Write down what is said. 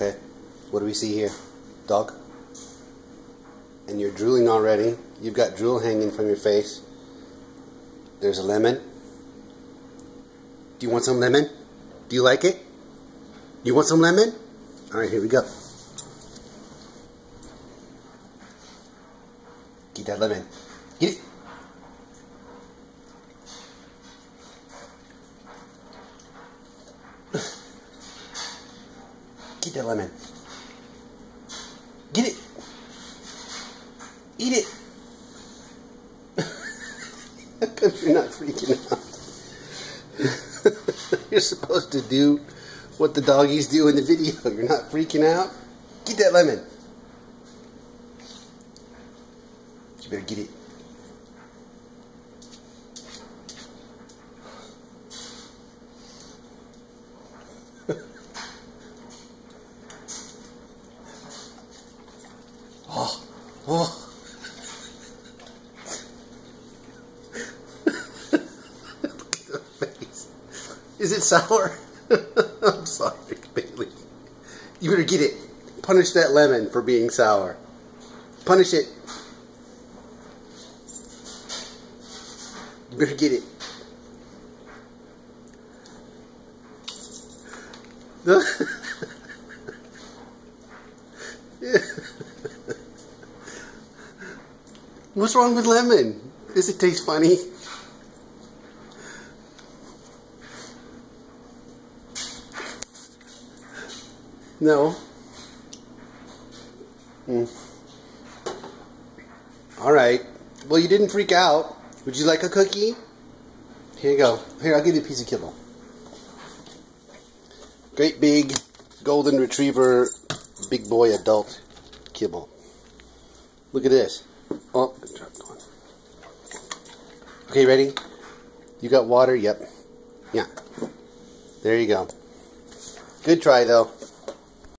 Okay. What do we see here? Dog? And you're drooling already. You've got drool hanging from your face. There's a lemon. Do you want some lemon? Do you like it? You want some lemon? Alright, here we go. Get that lemon. Get it. Get that lemon. Get it. Eat it. Come you're not freaking out? you're supposed to do what the doggies do in the video. You're not freaking out. Get that lemon. You better get it. Oh, oh. face. Is it sour? I'm sorry, Bailey. You better get it. Punish that lemon for being sour. Punish it. You better get it. What's wrong with lemon? Does it taste funny? No. Hmm. All right. Well, you didn't freak out. Would you like a cookie? Here you go. Here, I'll give you a piece of kibble. Great big golden retriever, big boy adult kibble. Look at this. Oh, okay, ready? You got water? Yep. Yeah. There you go. Good try, though.